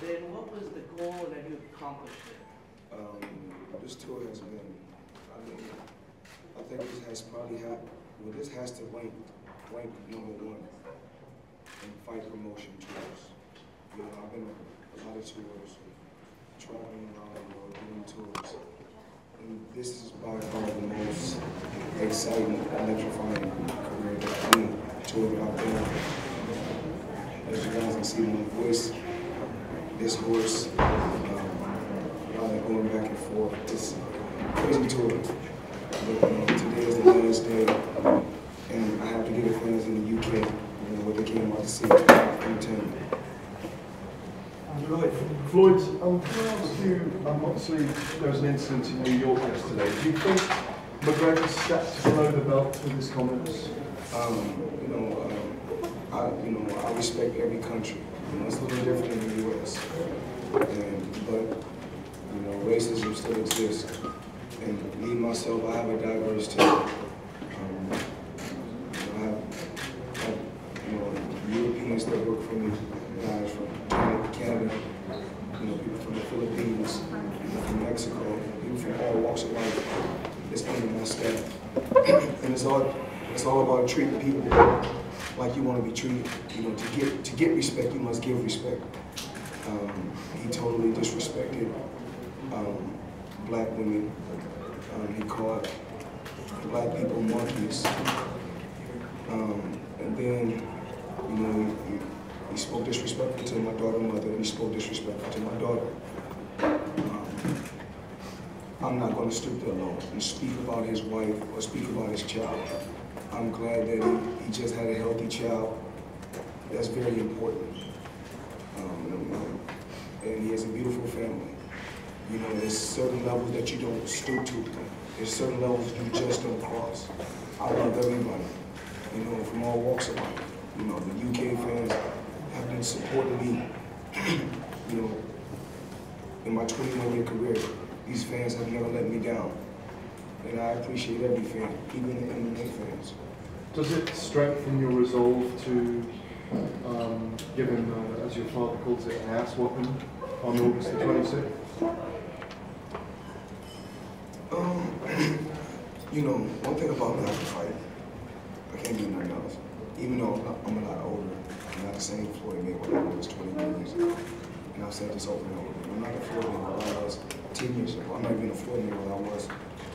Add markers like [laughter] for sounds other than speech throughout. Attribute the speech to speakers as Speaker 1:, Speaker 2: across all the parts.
Speaker 1: been. What was the goal that you accomplished there?
Speaker 2: Um, this tour has been, I mean, I think this has probably had, well, this has to rank, rank number one in fight promotion tours. You know, I've been on a lot of tours, traveling around the world, doing tours. And this is by far the most exciting, electrifying career tour that I've been on. As you guys can see in my voice, this hoarse, um, going back and forth, it's crazy tour. But know, today is the last day, and I have to give the fans in the UK, you know, what they came out to see, entertainment.
Speaker 3: Right. Floyd, um, can I ask you, um, obviously there was an incident in New York yesterday. Do you think McGregor stepped below the belt with his comments?
Speaker 2: Um, you know, um, I, you know, I respect every country. You know, it's a little different in the U.S. And, but, you know, racism still exists. And me, myself, I have a diverse team. Um, I have, you know, Europeans that work for me, guys from Canada, Canada, you know, people from the Philippines, people from Mexico, people from all walks of life. It's under my staff. and it's all, it's all about treating people like you want to be treated. You know, to get to get respect, you must give respect. Um, he totally disrespected um, black women. Um, he called black people monkeys. Um, and then, you know, he, he spoke disrespectful to my daughter and mother, and he spoke disrespectful to my daughter. Um, I'm not going to stoop that low and speak about his wife or speak about his child. I'm glad that he, he just had a healthy child. That's very important. Um, and he has a beautiful family. You know, there's certain levels that you don't stoop to. There's certain levels you just don't cross. I love everybody, you know, from all walks of life. You know, the UK fans have been supporting me, [clears throat] you know, in my 21 year career. These fans have never let me down. And I appreciate every fan, even the MMA fans.
Speaker 3: Does it strengthen your resolve to um, give him, uh, as your father calls it, an ass whooping on August the 26th?
Speaker 2: Um, [clears throat] you know, one thing about can fight. I can't do nothing else. Even though I'm, not, I'm a lot older, I'm not the same Floyd Mayweather I was 20 years ago. And I've said this over and over. I'm not the Floyd Mayweather I was 10 years ago. I'm not even the Floyd Mayweather I was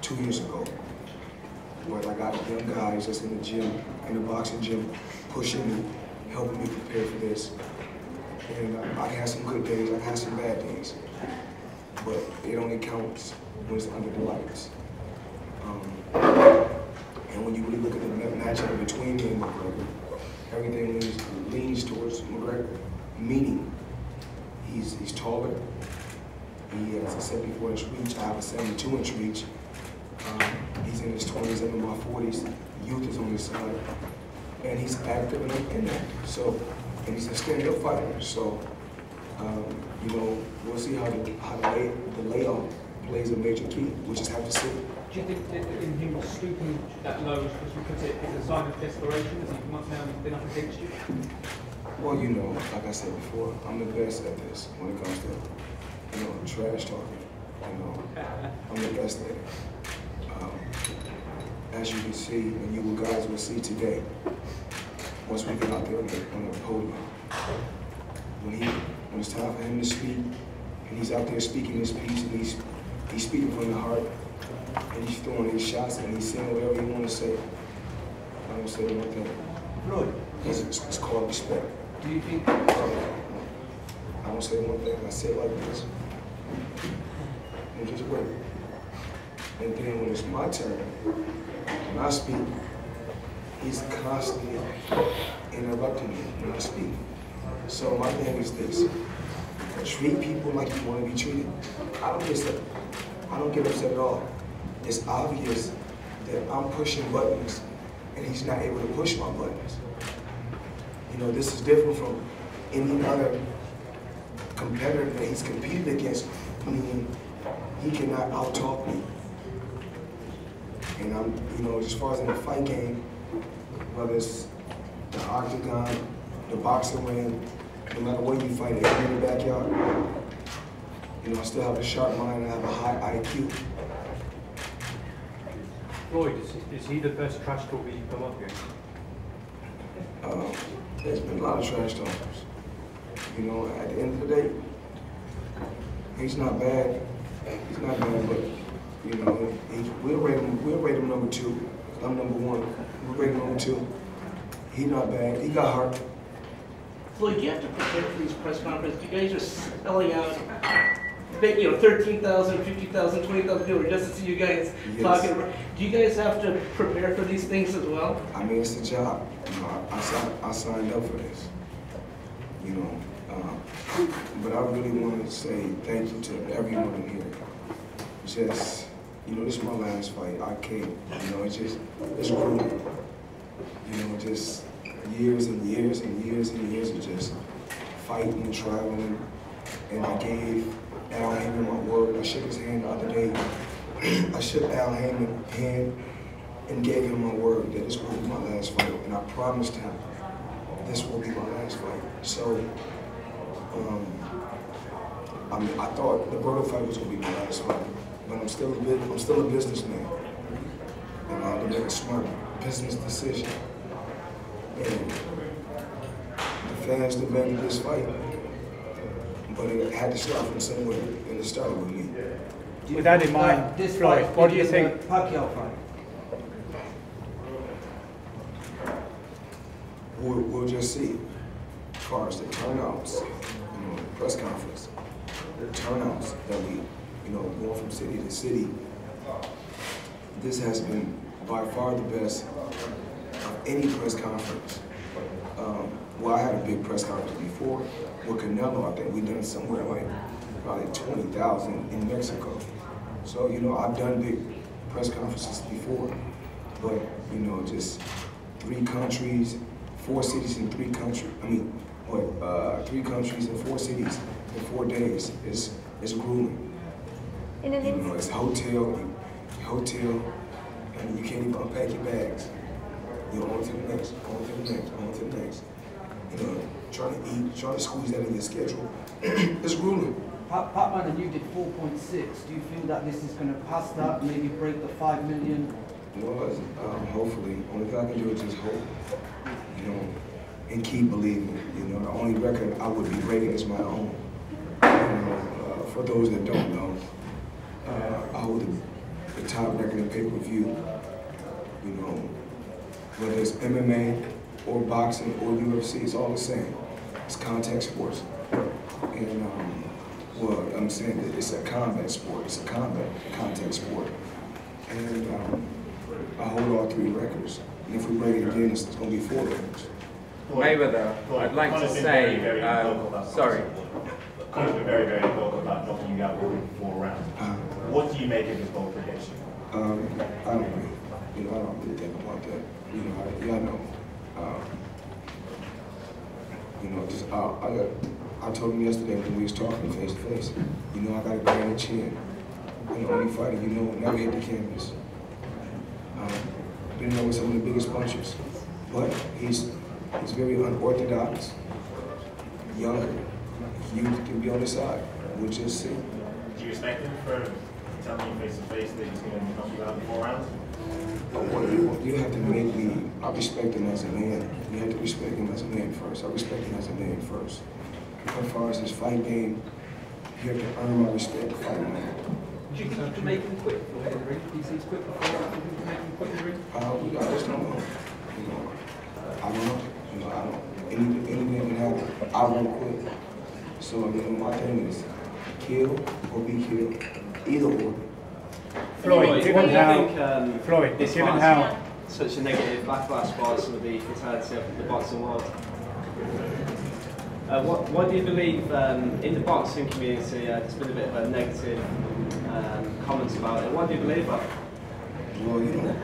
Speaker 2: two years ago. But I got young guys that's in the gym, in the boxing gym, pushing me, helping me prepare for this. And uh, I had some good days, I had some bad days. But it only counts when it's under the lights. Um, and when you really look at the ma- matchup between me and McGregor, everything leans, leans towards McGregor. Meaning, he's he's taller. He has a 74 inch reach. I have a 72 inch reach. Um, he's in his 20s, I'm in my 40s. Youth is on his side, and he's active and inactive. So, and he's a stand-up fighter. So, um, you know, we'll see how the how the, lay, the layout plays a major key. We just have to see.
Speaker 4: Do you think that in him stooping that low, as you put it, is a sign of desperation as he once now been up against you?
Speaker 2: Well, you know, like I said before, I'm the best at this when it comes to, you know, trash talking. You know, I'm the best at it. As you can see, and you guys will see today, once we get out there on the, on the podium, when he, when it's time for him to speak, and he's out there speaking his piece, and he's, he's speaking from the heart, and he's throwing his shots, and he's saying whatever he want to say. I don't say one thing.
Speaker 1: Floyd,
Speaker 2: It's, it's called respect.
Speaker 1: do you think
Speaker 2: I don't say one thing, I say it like this. And just wait. And then when it's my turn, when I speak, he's constantly interrupting me when I speak. So my thing is this. Treat people like you want to be treated. I don't get upset. I don't get upset at all. It's obvious that I'm pushing buttons and he's not able to push my buttons. You know, this is different from any other competitor that he's competed against, meaning he cannot out-talk me. And I'm, you know, as far as in the fight game, whether it's the octagon, the boxing ring, no matter where you fight, you're in the backyard, you know, I still have a sharp mind and I have a high IQ.
Speaker 4: Floyd, is, is he the best trash talker you've come up against?
Speaker 2: Um, there's been a lot of trash talkers. You know, at the end of the day, he's not bad. He's not bad, but you know, he, we'll rate him. We'll rate him number two. I'm number one. We'll rate him number two. He not bad. He got heart.
Speaker 1: Floyd, you have to prepare for these press conferences. You guys are selling out, you know, 13,000, 50,000, 20,000 people just to see you guys
Speaker 2: Yes.
Speaker 1: talking. Do you guys have to prepare for these things as well?
Speaker 2: I mean, it's a job. You know, I, I signed. I signed up for this. You know, um, but I really want to say thank you to everyone in here. Just, you know, this is my last fight. I can't. You know, it's just, it's grueling. You know, just years and years and years and years of just fighting and traveling. And I gave Al Haymon my word. I shook his hand the other day. [clears throat] I shook Al Haymon's hand and gave him my word that this will be my last fight. And I promised him this will be my last fight. So, um, I mean, I thought the Berto fight was gonna be my last fight, but I'm still a bit, I'm still a businessman. And I had to make a smart business decision. And the fans demanded this fight, but it had to start from somewhere, and it started with me.
Speaker 5: With that in mind,
Speaker 6: This
Speaker 5: Floyd,
Speaker 6: fight
Speaker 5: what do you think?
Speaker 6: a Pacquiao fight.
Speaker 2: We'll, we'll just see. As far as the turnouts, you know, press conference, the turnouts that we, you know, going from city to city, this has been by far the best of any press conference. Um, well, I had a big press conference before with Canelo. I think we done somewhere like probably twenty thousand in Mexico. So you know, I've done big press conferences before, but you know, just three countries, four cities in three countries. I mean, what? Uh, three countries and four cities in four days. is, it's grueling.
Speaker 7: In an
Speaker 2: You know,
Speaker 7: instant,
Speaker 2: it's hotel, hotel, and you can't even unpack your bags. You're on to the next, on to the next, on to the next. You know, trying to eat, trying to squeeze that in your schedule. [clears throat] it's grueling.
Speaker 6: Pat, Pacman and you did 4.6. Do you feel that this is going to pass that, maybe break the 5 million?
Speaker 2: Well, um, hopefully, only thing I can do is just hope, you know, and keep believing. You know, the only record I would be breaking is my own. You know, uh, for those that don't know, uh, I hold the, the top record in pay-per-view. You know, whether it's MMA or boxing or UFC, it's all the same. It's contact sports. And, um, well, I'm saying that it's a combat sport. It's a combat contact sport. And um, I hold all three records. And if we break it again, it's, it's going to be four records.
Speaker 8: Mayweather, I'd like to say, um, sorry,
Speaker 9: Conor's been very, very vocal about knocking you out within four rounds.
Speaker 2: Uh,
Speaker 9: What do you make of his bold prediction?
Speaker 2: um, I don't really, you know, I don't really think about that. You know, I, y'all know. Um, you know, just I, I got. I told him yesterday when we was talking face to face. You know, I got a granite chin. I'm the only fighter you know never hit the canvas. Um, been there with some of the biggest punchers, but he's he's very unorthodox, younger. Youth can be on the side. We'll just see.
Speaker 9: Do you respect him for telling you face to face that he's going to knock you out in four rounds?
Speaker 2: Well, you, you have to make me, I respect him as a man. You have to respect him as a man first. I respect him as a man first. As far as his fight game, you have to earn my respect to fight man.
Speaker 4: Do you think you can make him quit Floyd in the ring? Do you think he's quit before? Do you think you can make him quit in the ring?
Speaker 2: Uh, we, I just don't know. You know, I don't know. You know, I don't, anything, anything can happen. I won't quit. So, you know, my thing is kill or be killed. Either or.
Speaker 5: Floyd,
Speaker 10: what
Speaker 5: given how,
Speaker 10: think, um,
Speaker 5: Floyd,
Speaker 10: this
Speaker 5: given how,
Speaker 10: such a negative backlash by some of the fraternity of the boxing world? Uh, what, what do you believe um, in the boxing community? Uh, there's been a bit of a negative um, comments about it. What do you believe about?
Speaker 2: Well, you know,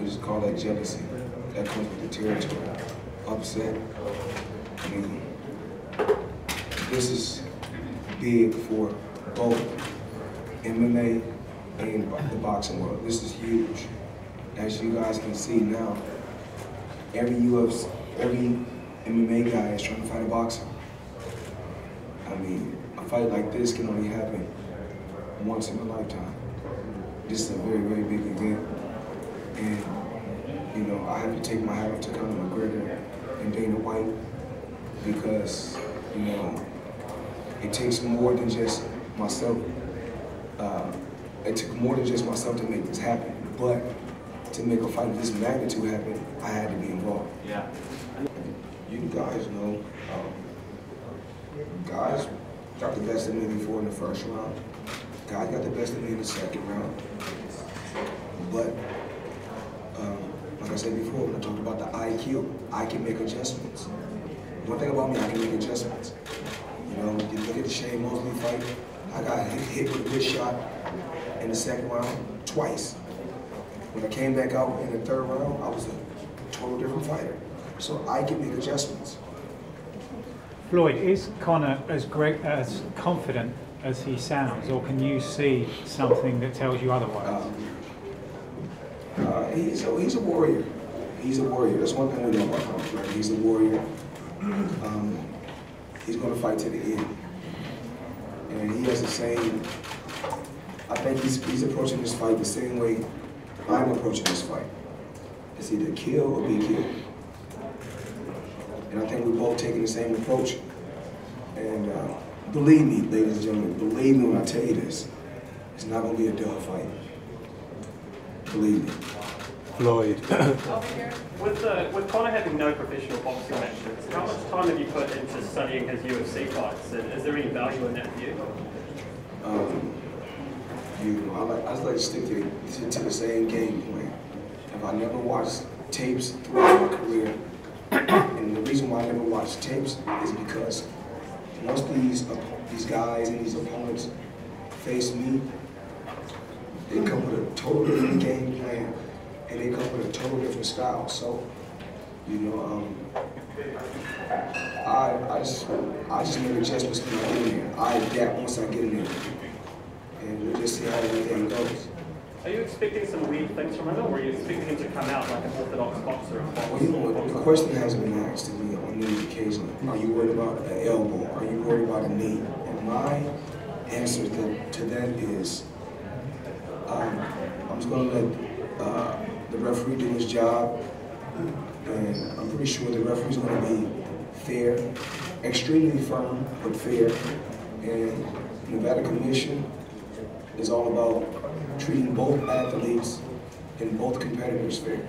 Speaker 2: we just call that jealousy. That comes with the territory. Upset. I mean, this is big for both MMA and the boxing world. This is huge. As you guys can see now, every UFC, every MMA guy is trying to fight a boxer. I mean, a fight like this can only happen once in a lifetime. This is a very, very big event. And, you know, I have to take my hat off to Conor McGregor and Dana White because, you know, it takes more than just myself. Uh, it took more than just myself to make this happen. But to make a fight of this magnitude happen, I had to be involved.
Speaker 10: Yeah.
Speaker 2: You guys know, um, guys got the best of me before in the first round. Guys got the best of me in the second round. But, um, like I said before, when I talked about the IQ, I can make adjustments. One thing about me, I can make adjustments. You you look at the Shane Mosley fight, I got hit, hit with a good shot in the second round twice. When I came back out in the third round, I was a total different fighter. So I can make adjustments.
Speaker 5: Floyd, is Conor as great, as confident as he sounds, or can you see something that tells you otherwise?
Speaker 2: Um, uh, he's, a, he's a warrior. He's a warrior. That's one thing we know about Conor He's a warrior. Um, he's going to fight to the end. And he has the same, I think he's, he's approaching this fight the same way I'm approaching this fight. It's either kill or be killed. And I think we're both taking the same approach. And uh, believe me, ladies and gentlemen, believe me when I tell you this, it's not going to be a dull fight. Believe me.
Speaker 5: Floyd. [coughs]
Speaker 7: With, uh, with Conor having no professional boxing matches, how much time have you put into studying his UFC fights? And is there any value in that for you?
Speaker 2: Um, you know, I like I just like to stick to, to, to the same game plan. If I never watched tapes throughout my career, and the reason why I never watched tapes is because once these oppo- these guys and these opponents face me, they come with a total different game plan, and they come with a total different style. So, you know, um, I I just I just make adjustments when I get in there. I adapt once I get in there and we'll just see how everything goes.
Speaker 7: Are you expecting some weird things from him, or are you expecting him to come out like an orthodox boxer?
Speaker 2: Well, you know what? The question hasn't been asked to me on these occasions. Are you worried about an elbow? Are you worried about a knee? And my answer to, to that is, um, I'm just going to let uh, the referee do his job, and I'm pretty sure the referee's going to be fair, extremely firm, but fair. And Nevada Commission is all about treating both athletes and both competitors fair.